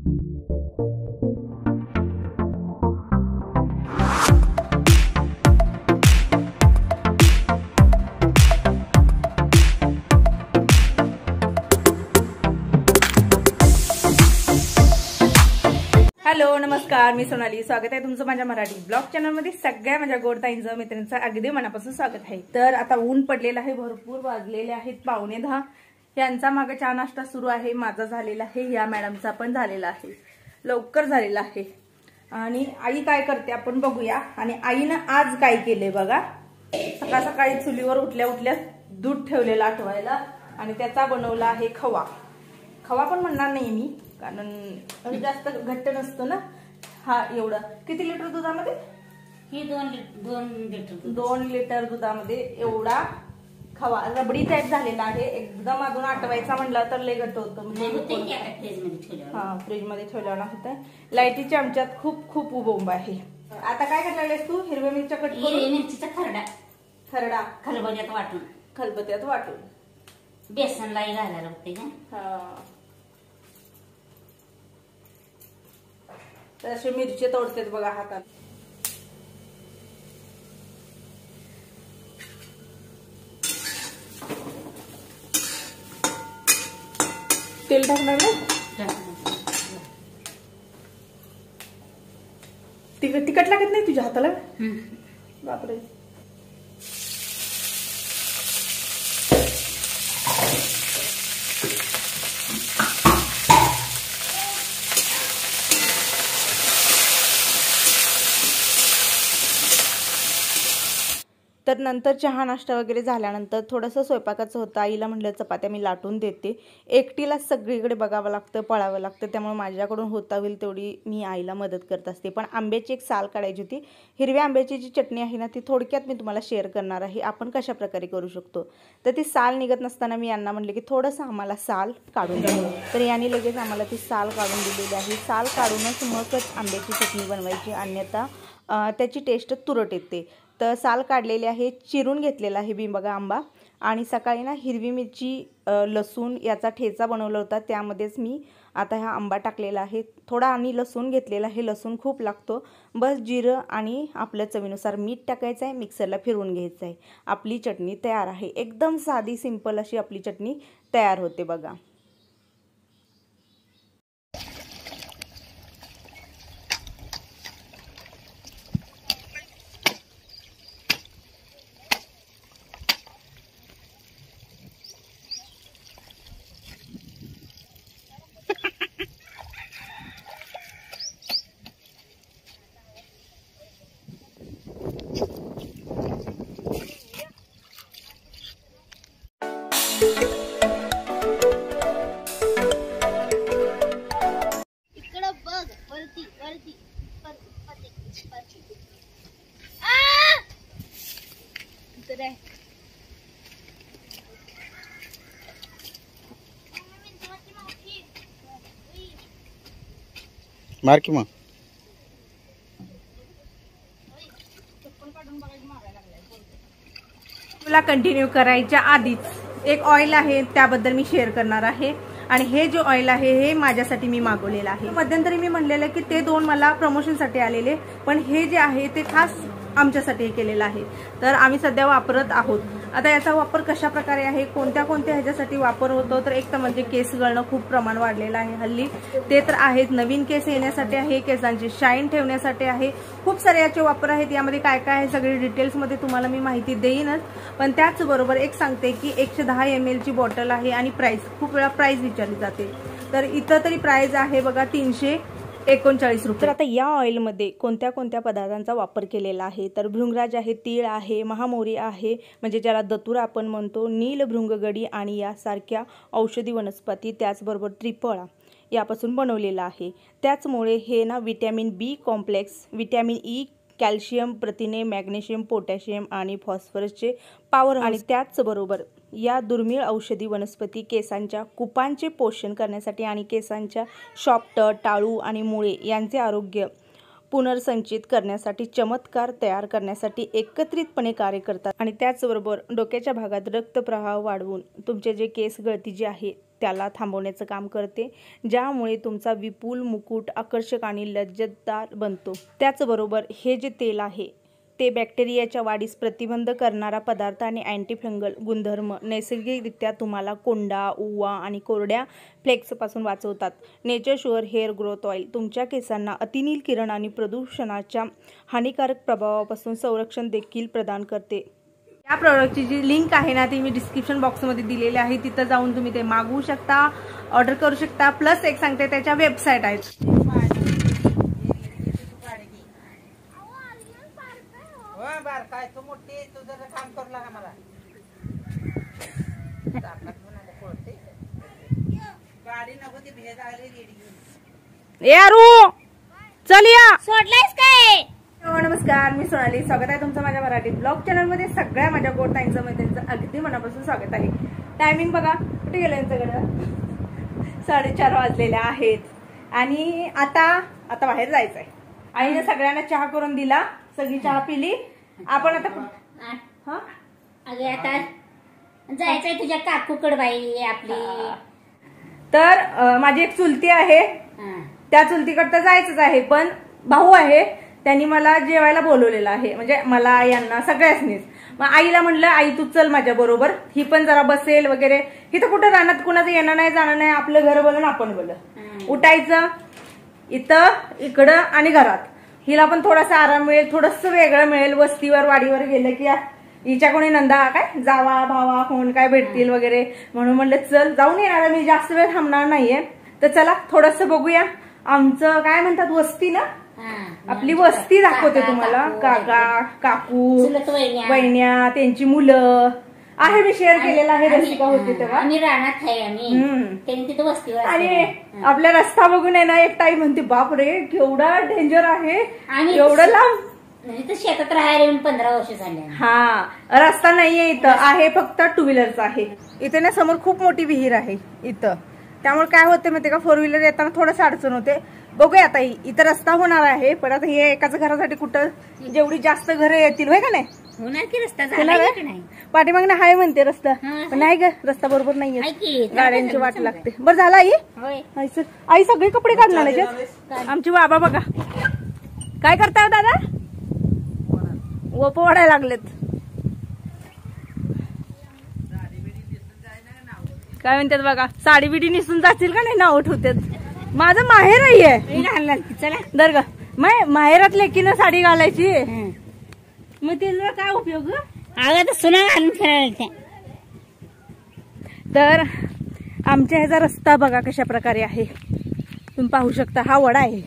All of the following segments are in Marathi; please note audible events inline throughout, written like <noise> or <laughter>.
हॅलो नमस्कार. मी सोनाली. स्वागत आहे तुमचं माझ्या मराठी ब्लॉग चॅनलमध्ये. सगळ्या माझ्या गोडताईंचं मित्रांचं अगदी मनापासून स्वागत आहे. तर आता ऊन पडलेलं आहे भरपूर वाजलेले आहेत पावणे दहा. यांचा मागे चहा नाश्ता सुरू आहे. माझा झालेला आहे. या मॅडमचा पण झालेला आहे. लवकर झालेला आहे. आणि आई काय करते आपण बघूया. आणि आईनं आज काय केले बघा. सकाळ सकाळी चुलीवर उठल्या उठल्या दूध ठेवलेलं आठवायला आणि त्याचा बनवला आहे खवा. खवा पण म्हणणार नाही मी कारण जास्त घट्ट नसतो ना. हा एवढा. किती लिटर दुधामध्ये? ही दोन लिट- दोन लिटर. दोन लिटर दुधामध्ये एवढा खवा. रबडी टाईप झालेला आहे. एकदम अजून आटवायचा म्हणला तर लय घट्ट होतं. होते म्हणजे आता फ्रीजमध्ये ठेवल्यावर. हा फ्रीजमध्ये ठेवलेला होता लाईटीच्या आमच्यात खूप खूप बोंब आहे. आता काय करणार तू? हिरव्या मिरच्या कट मिरचीचा खरडा. खरडा. खलबत्यात वाटून. खलबत्यात वाटून. बेसनलाही घालायला लागते का हा. तर असे मिरची तोडतात बघा हातात. तेल टाकणार ना? तिखट तिखट लागत नाही तुझ्या हाताला. बापरे. नंतर चहा नाश्ता वगैरे झाल्यानंतर थोडंसं स्वयंपाकाचं होतं. आईला म्हटलं चपात्या मी लाटून देते. एकटीला सगळीकडे बघावं लागतं पळावं लागतं. त्यामुळे माझ्याकडून होता होईल तेवढी मी आईला मदत करत असते. पण आंब्याची एक साल काढायची होती. हिरव्या आंब्याची जी चटणी आहे ना ती थोडक्यात मी तुम्हाला शेअर करणार आहे. आपण कशा प्रकारे करू शकतो? तर ती साल निघत नसताना मी यांना म्हटलं की थोडंसं आम्हाला साल काढून द्या तर यांनी लगेच आम्हाला ती साल काढून दिलेली आहे. साल काढूनच मगच आंब्याची चटणी बनवायची. अन्यथा त्याची टेस्ट तुरट येते. तर साल काढलेली आहे चिरून घेतलेला आहे मी बघा आंबा. आणि सकाळी ना हिरवी मिरची लसूण याचा ठेचा बनवला होता. त्यामध्येच मी आता हा आंबा टाकलेला आहे. थोडा आणि लसूण घेतलेला आहे. लसूण खूप लागतो. बस जिरं आणि आपल्या चवीनुसार मीठ टाकायचं आहे. मिक्सरला फिरवून घ्यायचं आहे. आपली चटणी तयार आहे. एकदम साधी सिंपल अशी आपली चटणी तयार होते बघा. मार की मग. तुला कंटिन्यू करायच्या आधीच एक ऑइल आहे त्याबद्दल मी शेअर करणार आहे. आणि हे जे ऑइल आहे हे माझ्यासाठी मी मागवलेलं आहे. मध्यंतरी मी म्हणलेलं की ते दोन मला प्रमोशनसाठी आलेले पण हे जे आहे ते खास आमच्यासाठी हे केलेलं आहे. तर आम्ही सध्या वापरत आहोत. आता याचा वापर कशा प्रकारे आहे? कोणत्या कोणत्या ह्याच्यासाठी वापर होतो? तर एक तर म्हणजे केस गळणं खूप प्रमाण वाढलेलं आहे हल्ली. ते तर आहेच नवीन केस येण्यासाठी आहे केसांची शाईन ठेवण्यासाठी आहे. खूप सारे याचे वापर आहेत. यामध्ये काय काय आहे सगळे डिटेल्समध्ये तुम्हाला मी माहिती देईनच. पण त्याचबरोबर एक सांगते की एकशे दहा एम एलची बॉटल आहे आणि प्राईस खूप वेळा प्राईस विचारली जाते. तर इथं तरी प्राईज आहे बघा तीनशे एकोणचाळीस रुपये. तर आता या ऑइलमध्ये कोणत्या कोणत्या पदार्थांचा वापर केलेला आहे? तर भृंगराज आहे तीळ आहे महामोरी आहे म्हणजे ज्याला दतुरा आपण म्हणतो नीलभृंगगडी आणि यासारख्या औषधी वनस्पती त्याचबरोबर त्रिफळा यापासून बनवलेलं आहे. त्याचमुळे हे ना vitamin B complex vitamin E calcium प्रथिने मॅग्नेशियम पोटॅशियम आणि फॉस्फरसचे पॉवर आणि त्याचबरोबर या दुर्मिळ औषधी वनस्पती केसांच्या कुपांचे पोषण करण्यासाठी आणि केसांच्या शॉप्ट टाळू आणि मुळे यांचे आरोग्य पुनर्संचित करण्यासाठी चमत्कार तयार करण्यासाठी एकत्रितपणे कार्य करतात. आणि त्याचबरोबर डोक्याच्या भागात रक्तप्रवाह वाढवून तुमचे जे केस गळती जी आहे त्याला थांबवण्याचं काम करते ज्यामुळे तुमचा विपुल मुकुट आकर्षक आणि लज्जतदार बनतो. त्याचबरोबर हे जे तेल आहे ते बॅक्टेरियाच्या वाढीस प्रतिबंध करणारा पदार्थ आणि अँटीफंगल गुणधर्म नैसर्गिकरित्या तुम्हाला कोंडा उवा आणि कोरड्या फ्लेक्सपासून वाचवतात. Nature Sure hair growth oil तुमच्या केसांना अतिनील किरण आणि प्रदूषणाच्या हानिकारक प्रभावापासून संरक्षण देखील प्रदान करते. या प्रॉडक्टची जी लिंक आहे ना ती मी डिस्क्रिप्शन बॉक्समध्ये दिलेली आहे. तिथं जाऊन तुम्ही ते मागवू शकता ऑर्डर करू शकता. प्लस एक सांगते त्याच्या वेबसाईट आहेत बर काय तू मोठी तुझं काम करू लागा मला. गाडी नको ती भेद आली रेडी घेऊन ए अरू! चल या. सोडलायस काय? हो, नमस्कार मी सोनाली. स्वागत आहे तुमचं माझ्या मराठी ब्लॉग चॅनलमध्ये. सगळ्या माझ्या गोड ताईंचं मैत्रिणींचं अगदी मनापासून स्वागत आहे. टायमिंग बघा कुठे गेलं यांच्याकडं? साडेचार वाजलेले आहेत. आणि आता आता बाहेर जायचं आहे आईने सगळ्यांना चहा करून दिला. सगळी चहा पिली. आपण आता हा. अगे आता जायचंय तुझ्या काकूकड बाई आपली. तर अं, माझी एक चुलती आहे. हा. त्या चुलतीकडे तर जायचंच आहे पण भाऊ आहे. त्यांनी मला जेवायला बोलवलेलं आहे. म्हणजे मला यांना सगळ्यासनीच मग आईला म्हणलं आई तू चल माझ्या बरोबर. ही पण जरा बसेल वगैरे. इथं कुठं रानात कुणाचं येणं नाही जाणं नाही. आपलं घर बोलं आपण बोल उठायचं इथं इकडं आणि घरात. हिला पण थोडासा आराम मिळेल थोडस वेगळं मिळेल वस्तीवर वाडीवर गेलं की हिच्या कोणी नंदा काय? जावा भावा कोण काय भेटतील वगैरे? म्हणून म्हणलं चल जाऊन येणार मी जास्त वेळ थांबणार नाहीये. तर चला थोडस बघूया. आमचं काय म्हणतात वस्ती ना. आपली वस्ती दाखवते तुम्हाला. काकू, काका. वहिन्या त्यांची मुलं. आहे मी शेअर केलेला आहे रसिका होती तेव्हा. आम्ही रानात आहे आम्ही. हम्म. त्यांनी तिथं वस्तीवर आणि असते. आपल्या रस्ता बघून आहे ना एक ताई म्हणते बाप रे केवढा डेंजर आहे. आणि- एवढं लांब. म्हणजे तर शेतात राहायला येऊन पंधरा वर्ष झाले. हा रस्ता नाहीये इथं. आहे फक्त टू व्हीलरचा आहे. इथे ना समोर खूप मोठी विहीर आहे इथं. त्यामुळे काय होते माहिती का फोर व्हीलर येताना थोडंसं अडचण होते. बघूया आता इ- इथं रस्ता होणार आहे पण आता हे एकाच घरासाठी कुठं जेवढी जास्त घरं येतील होय का नाही? होणार की रस्ता होणार झाला आहे? की नाही? पाठीमागनं हाय म्हणते रस्ता. हा. पण नाही ग रस्ता बरोबर आहे नाहीये की? गाड्यांची वाट लागते. बरं झालं आई? होय. आई सर आई सगळे कपडे काढणार याच्यात आमची बाबा बघा. काय करताय हो दादा? वप वाढायला लागलेत. काय म्हणतात बघा साडी बिडी निसून जातील का नाही? नाव ठेवतात. माझं माहेर आहे चला. दर का मा- माहेरात लेकीनं साडी घालायची. मग त्याला काय उपयोग? अगं तर सुना घालून तर आमच्या ह्याचा रस्ता बघा कशा प्रकारे आहे. तुम्ही पाहू शकता हा वडा आहे.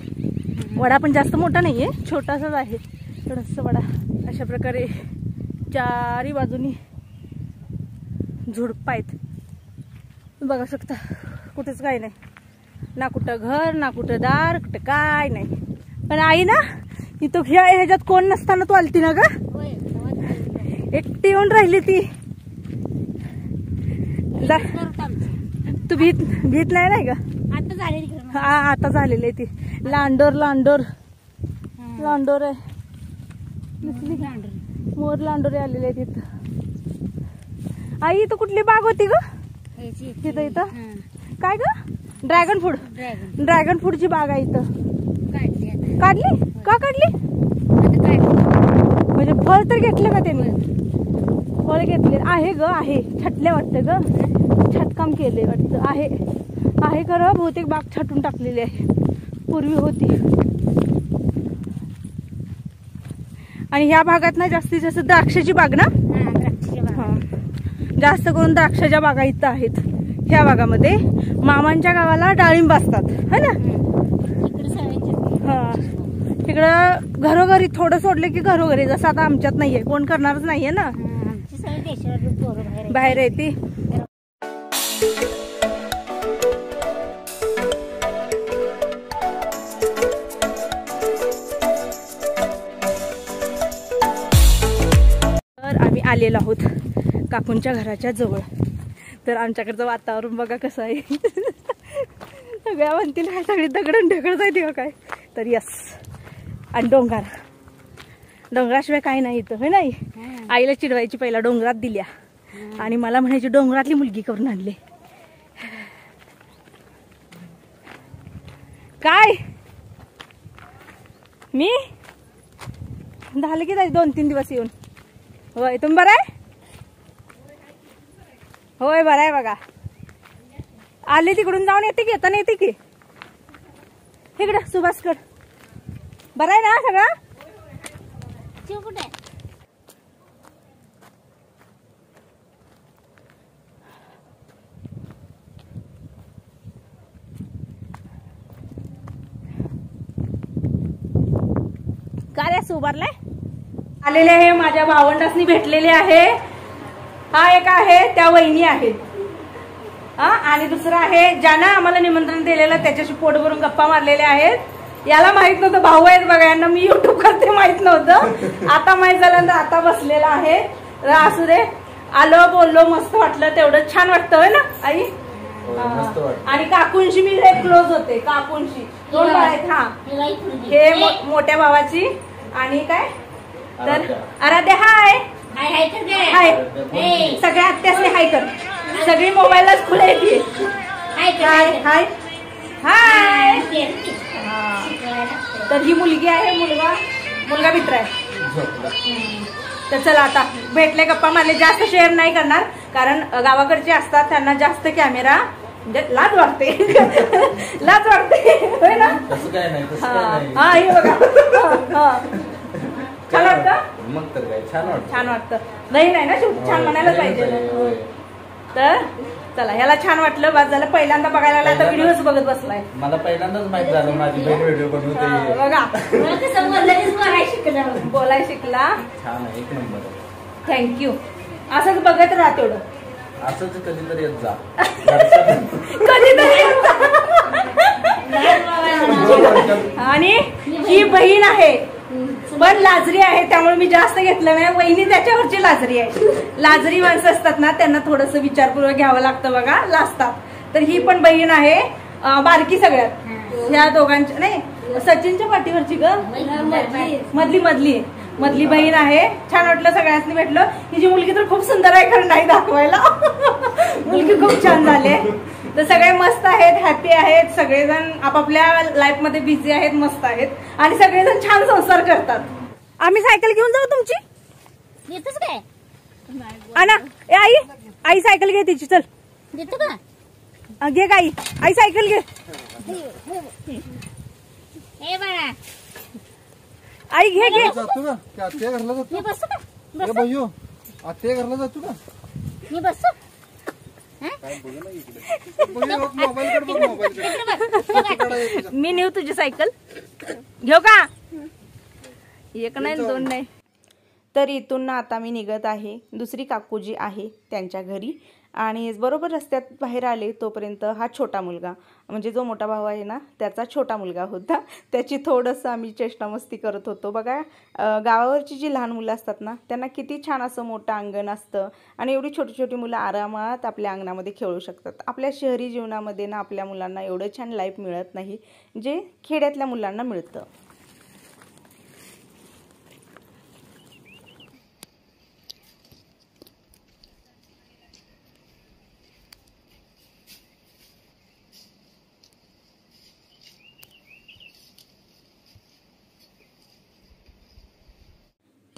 वडा पण जास्त मोठा नाहीये छोटासाच आहे. थोडासा वडा अशा प्रकारे चारी बाजूनी झुडप आहेत. बघा शकता कुठेच काय नाही. ना कुठं घर ना कुठं दार कुठं काय नाही. पण आई ना इथं ह्या ह्याच्यात कोण नसताना तू आलती ना ग? एकटी येऊन राहिली ती. तू भीत भीत नाही नाही आता हा आता झालेली आहे ती. लांडोर लांडोर. लांडोर आहे? मोर लांडोरे. आलेले आहेत इथं आई इथं कुठली बाग होती ग? इथं इथं. काय ग? Dragon fruit dragon. ड्रॅगन फ्रूटची बाग आहे इथं. काढली? का काढली? म्हणजे फळ तर घेतलं का त्यांनी? फळ घेतले. आहे ग आहे. छटले वाटतं ग. छटकाम केले वाटतं. आहे. आहे खरं बहुतेक बाग छाटून टाकलेली आहे. पूर्वी होती. आणि ह्या भागात ना जास्तीत जास्त द्राक्षाची बाग ना. जास्त करून द्राक्षाच्या बागा इथं आहेत. ह्या भागामध्ये. मामांच्या गावाला डाळिंब असतात. है ना? तिकडं घरोघरी थोडं सोडलं की घरोघरी जसं आता आमच्यात नाहीये. कोण करणारच नाहीये ना? बाहेर येते तर आम्ही आलेलो आहोत काकूंच्या घराच्या जवळ. तर आमच्याकडचं वातावरण बघा कसं आहे. सगळ्या म्हणतील काय सगळी दगडण ढकळत आहे तेव्हा काय? तर यस. आणि डोंगर. डोंगराशिवाय काही नाही इथं होय नाही? आईला चिडवायची पहिला डोंगरात दिल्या. आणि मला म्हणायची डोंगरातली मुलगी करून आणले. काय? मी? झालं की दोन तीन दिवस येऊन. होय तुम्ही बरं आहे? होय बरं आहे बघा. आले तिकडून जाऊन येते की येताना येते की? इकडं सुभाषकड बरं आहे ना सगळं? कुठे रे असं उभारलाय? आलेले आहे माझ्या भावंडासनी भेटलेले आहे. हा एक आहे त्या वहिनी आहेत. आणि दुसरा आहे ज्यानं आम्हाला निमंत्रण दिलेलं त्याच्याशी पोट भरून गप्पा मारलेल्या आहेत. याला माहीत नव्हतं भाऊ आहेत बघा यांना मी युट्यूब करते माहीत नव्हतं. आता माहीत झालं तर आता बसलेला आहे. असू दे. आलो बोललो मस्त वाटलं तेवढं छान वाटतं ना आई? मस्त वाटतं. आणि काकूंशी मी क्लोज होते काकूंशी. दोन आहेत हा. दे. हे मोठ्या भावाची आणि काय? तर आराध्या. आराध्या हाय हाय सगळ्या. आत्यासने हाय कर. सगळी मोबाईललाच खुले येते हाय हाय. तर ही मुलगी आहे मुलगा. मुलगा मित्र आहे. तर चला आता भेटले गप्पा मारले. जास्त शेअर नाही करणार कारण गावाकडचे असतात त्यांना जास्त कॅमेरा म्हणजे लाज वाटते. <laughs> लाज वाटते. होय ना? हा. हा, बघा. छान वाटतं? मग तर काय छान वाटतं. छान वाटतं. नाही नाही ना शेवटी छान म्हणायलाच पाहिजे. तर चला ह्याला छान वाटलं. बाद झालं. पहिल्यांदा बघायला लागला तर व्हिडिओच बघत बसलाय. मला पहिल्यांदाच माहीत झालं माझी बहीण व्हिडिओ बनवते. बघा. मला कसं बोललं तेच बोलायला शिकलं. बोलाय शिकला. छान आहे एक नंबर आहे. थँक्यू असंच बघत राहा तेवढं. असंच कधीतरी येत जा. <laughs> कधीतरी आणि ही बहीण आहे. पण लाजरी आहे त्यामुळे मी जास्त घेतलं नाही. वहिनी त्याच्यावरची लाजरी आहे. लाजरी माणसं असतात ना त्यांना थोडस विचारपूर्वक घ्यावं लागतं बघा लाजतात. तर ही पण बहीण आहे बारकी सगळ्यात. ह्या दोघांच्या नाही सचिनच्या पाठीवरची ग? मधली मधली. मधली बहीण आहे. छान वाटलं सगळ्यांनी भेटलं. हिची मुलगी तर खूप सुंदर आहे खरं नाही दाखवायला. <laughs> मुलगी खूप छान झाली तर सगळे मस्त आहेत हॅपी आहेत. सगळेजण आपापल्या लाईफमध्ये बिझी आहेत मस्त आहेत. आणि सगळेजण छान संसार करतात. आम्ही सायकल घेऊन जाऊ तुमची? देतोस काय? आणा ए आई आई सायकल घे तिची चल. देतो का? घे गाई. आई सायकल घे. आई घे घे. जातो का? आत्या घरला जातो? मी बसू का? ए भाईयो आत्या घरला जातो का? मी बसू भाईयो, बघ मोबाईल कडे बघ मोबाईल कडे <laughs> <laughs> मी नेऊ तुझी सायकल. घेऊ का? एक नाही दोन नाही. तर इथून ना आता मी निघत आहे. दुसरी काकू जी आहे त्यांच्या घरी. आणि बरोबर रस्त्यात बाहेर आले तोपर्यंत हा छोटा मुलगा. म्हणजे जो मोठा भाऊ आहे ना त्याचा छोटा मुलगा होता. त्याची थोडंसं आम्ही चेष्टामस्ती करत होतो. बघा गावावरची जी लहान मुलं असतात ना त्यांना किती छान असं मोठं अंगण असतं आणि एवढी छोटी छोटी मुलं आरामात आपल्या अंगणामध्ये खेळू शकतात. आपल्या शहरी जीवनामध्ये ना आपल्या मुलांना एवढं छान लाईफ मिळत नाही जे खेड्यातल्या मुलांना मिळतं.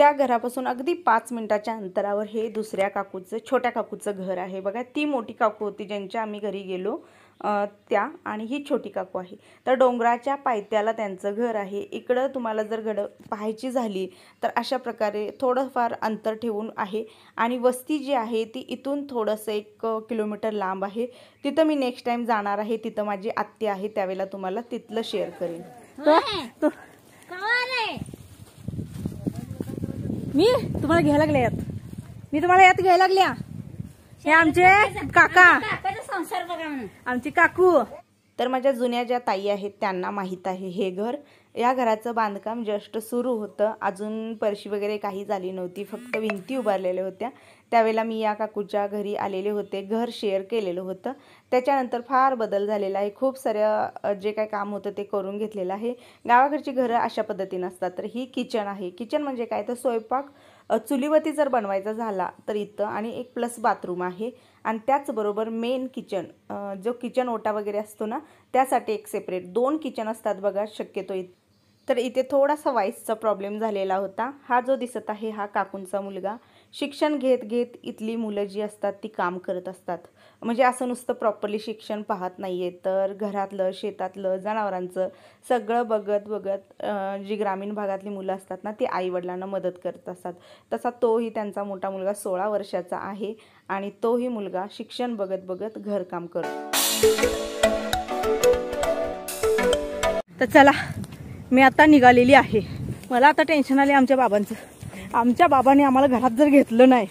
त्या घरापासून अगदी पाच मिनिटाच्या अंतरावर हे दुसऱ्या काकूचं छोट्या काकूचं घर आहे. बघा ती मोठी काकू होती ज्यांच्या आम्ही घरी गेलो त्या आणि ही छोटी काकू आहे. तर डोंगराच्या पायथ्याला त्यांचं घर आहे. इकडं तुम्हाला जर घड पाहायची झाली तर अशा प्रकारे थोडंफार अंतर ठेवून आहे. आणि वस्ती जी आहे ती इथून थोडंसं एक किलोमीटर लांब आहे. तिथं मी नेक्स्ट टाईम जाणार आहे. तिथं माझी आत्या आहे. त्यावेळेला तुम्हाला तिथलं शेअर करेन होय. तो कवा रे मी तुम्हाला घ्यायला लागले यात मी तुम्हाला यात घ्यायला लागल्या हे आमचे काका. संसार बघा म्हणून आमची काकू. तर माझ्या जुन्या ज्या ताई आहेत त्यांना माहीत आहे हे घर. या घराचं बांधकाम जस्ट सुरू होतं. अजून परशी वगैरे काही झाली नव्हती. फक्त भिंती उभारलेल्या होत्या. त्यावेळेला मी या काकूच्या घरी आलेले होते. घर शेअर केलेलं होतं. त्याच्यानंतर फार बदल झालेला आहे. खूप साऱ्या जे काय काम होतं ते करून घेतलेलं आहे. गावाकडची घरं अशा पद्धतीनं असतात. तर ही किचन आहे. किचन म्हणजे काय? तर स्वयंपाक चुलीवरती जर बनवायचा झाला तर इथं आणि एक प्लस बाथरूम आहे. आणि त्याचबरोबर मेन किचन जो किचन ओटा वगैरे असतो ना त्यासाठी एक सेपरेट दोन किचन असतात बघा शक्यतो इत. तर इथे थोडासा वाईसचा प्रॉब्लेम झालेला होता. हा जो दिसत आहे हा काकूंचा मुलगा. शिक्षण घेत घेत इथली मुलं जी असतात ती काम करत असतात. म्हणजे असं नुसतं प्रॉपरली शिक्षण पाहत नाही आहे तर घरातलं शेतातलं जनावरांचं सगळं बघत बघत जी ग्रामीण भागातली मुलं असतात ना ती आईवडिलांना मदत करत असतात. तसा तोही त्यांचा मोठा मुलगा सोळा वर्षाचा आहे आणि तोही मुलगा शिक्षण बघत बघत घरकाम करतो. तर चला मी आता निघालेली आहे. मला आता टेन्शन आले आमच्या बाबांचं. आमच्या बाबाने आम्हाला घरात जर घेतलं नाही.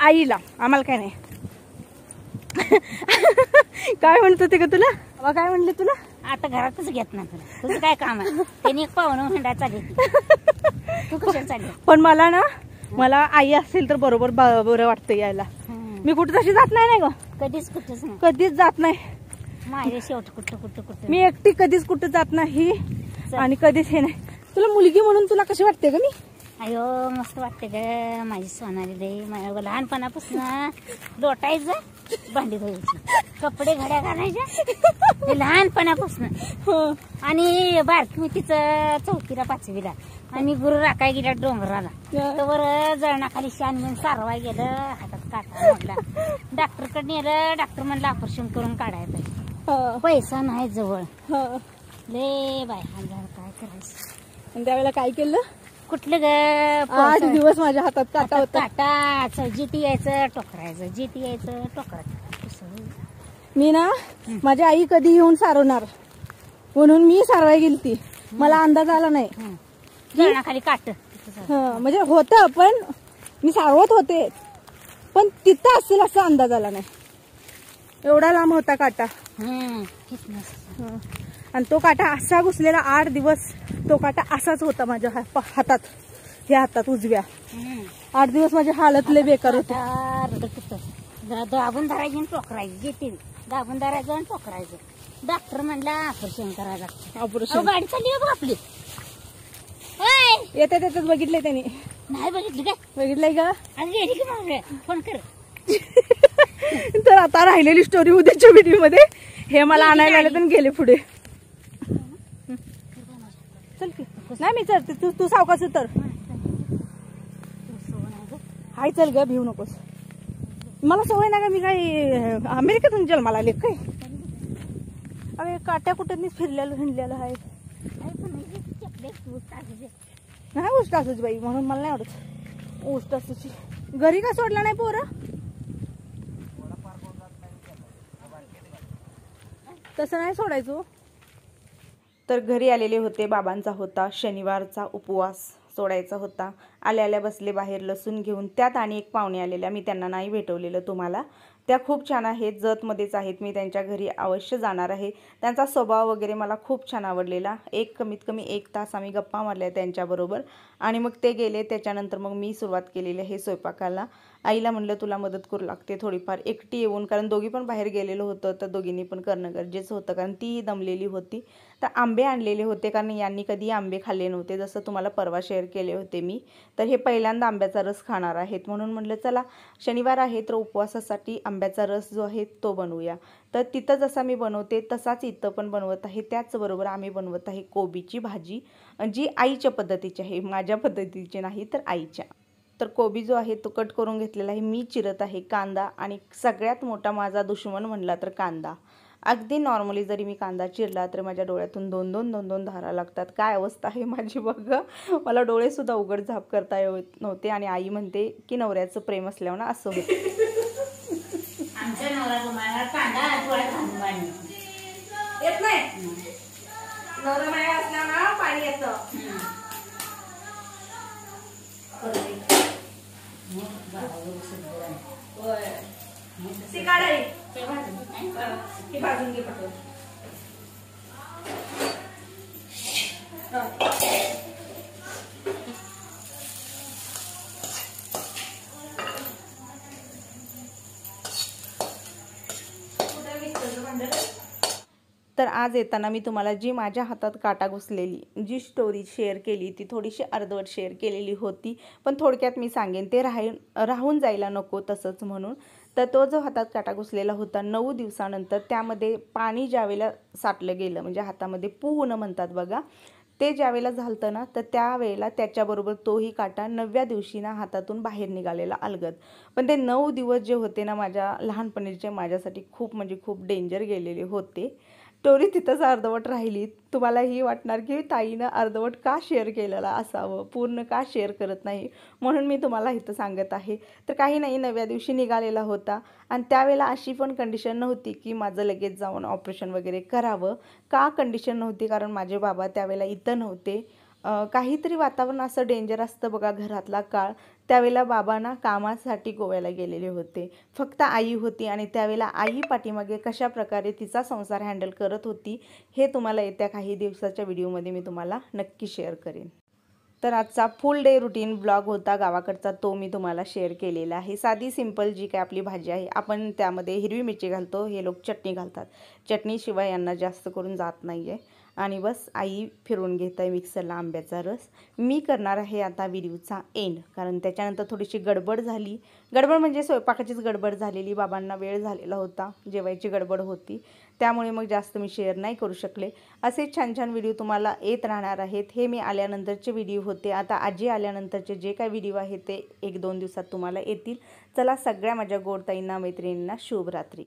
आईला आम्हाला काय नाही. <laughs> काय म्हणत होते का तुला? बाबा काय म्हणले तुला? आता घरातच घेत नाही तुला. तुझं काय काम आहे? त्यांनी एक पाहुणं हिंडा चालली <laughs> तू कशाला चालली? पण मला ना मला आई असेल तर बरोबर बरं वाटतं यायला. मी कुठं तशी जात नाही ना ग. कधीच कुठंच नाही. कधीच जात नाही. माझ्या शेवट कुठं कुठं कुठं? मी एकटी कधीच कुठं जात नाही. आणि कधीच हे नाही. तुला मुलगी म्हणून तुला कशी वाटते का मी? अयो मस्त वाटते ग. माझी सोनाली लई माझ्या लहानपणापासून लोटायचं भांडी धुवायची. कपडे घड्या घालायच्या. हे लहानपणापासून. आणि बारकी मी तिचं चौथीला पाचवीला. आणि गुरु राखाय गेल्या डोंगराला. तर जळणाखाली शान घेऊन सारवाय गेलं हातात काटा मोडला. डॉक्टरकडे नेलं डॉक्टर म्हणलं ऑपरेशन करून हं. पैसा नाही जवळ. हं. ले बाय हजार काय करायचं? आणि त्यावेळेला काय केलं? कुठलं ग? आठ? दिवस माझ्या हातात काटा होता. काटाच जिती यायचं टोकरायचं जिती यायचं टोकरायचं. मी ना माझी आई कधी येऊन सारवणार? म्हणून मी सारवाय गेली ती मला अंदाज आला नाही. जळणाखाली काट. म्हणजे होतं पण मी सारवत होते. पण तिथं असेल असा अंदाज आला नाही. एवढा लांब होता काटा. आणि तो काटा असा घुसलेला आठ दिवस. तो काटा असाच होता माझ्या हातात. ह्या हातात उजव्या. आठ दिवस माझी हालत लय बेकार होते. दाबून धरायची आणि टोकरायची दाबून धरायचं आणि टोकरायचं डॉक्टर म्हणला ऑपरेशन करायला ऑपरेशन गाडी चालली आहे आपली होय येतात येतात. बघितलंय त्यांनी. नाही बघितली काय बघितलंय का? आणि गेली की मग फोन कर तर आता राहिलेली स्टोरी उद्याच्या व्हिडिओमध्ये. हे मला आणायला आले तर गेले पुढे चल की नाही मी चल तू तू सावकाश उतर हाय चल ग भिऊ नकोस. मला सवय ना का मी काही अमेरिकेतून जन्माला आले काय? अरे काट्या कुठं फिरलेलं हिंडलेलं आहे नाही उष्ट असूच बाई म्हणून मला नाही आवडत. उष्ट असूची घरी का सोडला नाही पोरं? तसं नाही सोडायचो. तर घरी आलेले होते. बाबांचा होता. शनिवारचा उपवास सोडायचा होता. आल्या आल्या बसले बाहेर लसूण घेऊन. त्यात आणि एक पाहुणे आलेल्या मी त्यांना नाही भेटवलेलं तुम्हाला. त्या खूप छान आहेत. जतमध्येच आहेत. मी त्यांच्या घरी अवश्य जाणार आहे. त्यांचा स्वभाव वगैरे मला खूप छान आवडलेला. एक कमीत कमी एक तास आम्ही गप्पा मारल्या त्यांच्याबरोबर. आणि मग ते गेले. त्याच्यानंतर मग मी सुरुवात केलेली आहे स्वयंपाकाला. आईला म्हणलं तुला मदत करू लागते थोडीफार. एकटी येऊन. कारण दोघी पण बाहेर गेलेलो होतं. तर दोघींनी पण करणं गरजेचं होतं. कारण तीही दमलेली होती. तर आंबे आणलेले होते कारण यांनी कधी आंबे खाल्ले नव्हते. जसं तुम्हाला परवा शेअर केले होते मी तर हे पहिल्यांदा आंब्याचा रस खाणार आहेत. म्हणून म्हणलं चला शनिवार आहे तर उपवासासाठी आंब्याचा रस जो आहे तो बनवूया. तर तिथं जसा मी बनवते तसाच इथं पण बनवत आहे. त्याचबरोबर आम्ही बनवत आहे कोबीची भाजी जी आईच्या पद्धतीची आहे माझ्या पद्धतीची नाही तर आईच्या. तर कोबी जो आहे तो कट करून घेतलेला आहे. मी चिरत आहे कांदा आणि सगळ्यात मोठा माझा दुश्मन म्हणला तर कांदा. अगदी नॉर्मली जरी मी कांदा चिरला तर माझ्या डोळ्यातून दोन दोन दोन दोन धारा लागतात. काय अवस्था आहे माझी बघ. मला डोळेसुद्धा उघड झाप करता येत नव्हते आणि आई म्हणते की नवऱ्याचं प्रेम असल्यावर ना असं होतं. ती ते ही भाजून घे पटवून तर आज येताना मी तुम्हाला जी माझ्या हातात काटा घुसलेली जी स्टोरी शेअर केली ती थोडीशी अर्धवट शेअर केलेली होती. पण थोडक्यात मी सांगेन ते राहून राहून जायला नको तसंच म्हणून. तर तो जो हातात काटा घुसलेला होता नऊ दिवसानंतर त्यामध्ये पाणी ज्यावेळेला साठलं गेलं म्हणजे हातामध्ये पू होणं म्हणतात बघा ते ज्यावेळेला झालतं ना तर त्यावेळेला त्याच्याबरोबर तोही काटा नवव्या दिवशी ना हातातून बाहेर निघालेला अलगत पण ते नऊ दिवस जे होते ना माझ्या लहानपणीचे माझ्यासाठी खूप म्हणजे खूप डेंजर गेलेले होते. स्टोरी तिथंच अर्धवट राहिली. तुम्हालाही वाटणार की ताईनं अर्धवट का शेअर केलेला असावं? पूर्ण का शेअर करत नाही? म्हणून मी तुम्हाला इथं सांगत आहे. तर काही नाही नव्या दिवशी निघालेला होता. आणि त्यावेळेला अशी पण कंडिशन नव्हती की माझं लगेच जाऊन ऑपरेशन वगैरे करावं. का कंडिशन नव्हती? कारण माझे बाबा त्यावेळेला इथं नव्हते. काहीतरी वातावरण असं डेंजर असतं बघा घरातला काळ. त्यावेळेला बाबांना कामासाठी गोव्याला गेलेले होते. फक्त आई होती आणि त्यावेळेला आई पाठीमागे कशा प्रकारे तिचा संसार हँडल करत होती हे तुम्हाला येत्या काही दिवसाच्या व्हिडिओमध्ये मी तुम्हाला नक्की शेअर करेन. तर आजचा फुल डे रुटीन ब्लॉग होता. गावाकडचा तो मी तुम्हाला शेअर केलेला आहे. साधी सिंपल जी काय आपली भाजी आहे आपण त्यामध्ये हिरवी मिरची घालतो. हे लोक चटणी घालतात. चटणीशिवाय यांना जास्त करून जात नाही आहे आणि बस आई फिरून घेत आहे मिक्सरला आंब्याचा रस. मी करणार आहे आता व्हिडिओचा एंड कारण त्याच्यानंतर थोडीशी गडबड झाली. गडबड म्हणजे स्वयंपाकाचीच गडबड झालेली. बाबांना वेळ झालेला होता. जेवायची गडबड होती. त्यामुळे मग जास्त मी शेअर नाही करू शकले. असे छान छान व्हिडिओ तुम्हाला येत राहणार आहेत. हे मी आल्यानंतरचे व्हिडिओ होते. आता आजी आल्यानंतरचे जे काय व्हिडिओ आहेत ते एक दोन दिवसात तुम्हाला येतील. चला सगळ्या माझ्या गोडताईंना मैत्रिणींना शुभरात्री.